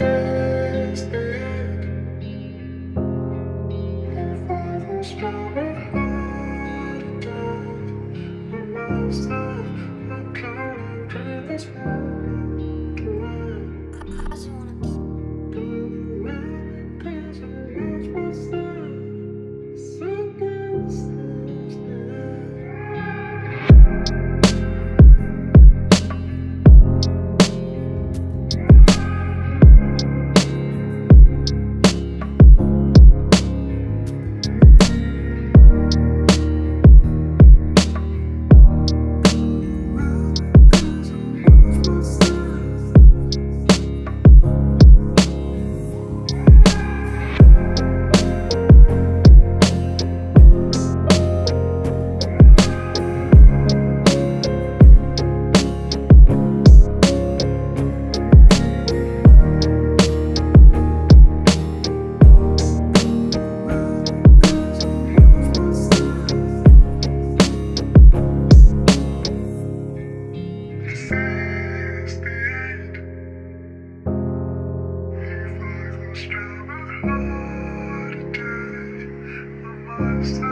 Is the that last